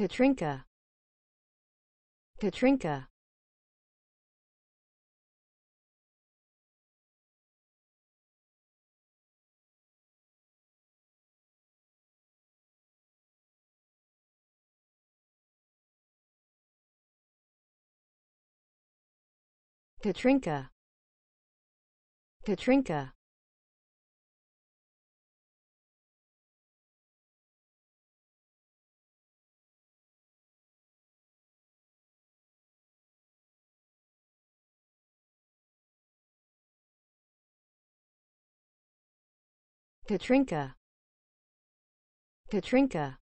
Katrinka. Katrinka. Katrinka. Katrinka Katrinka. Katrinka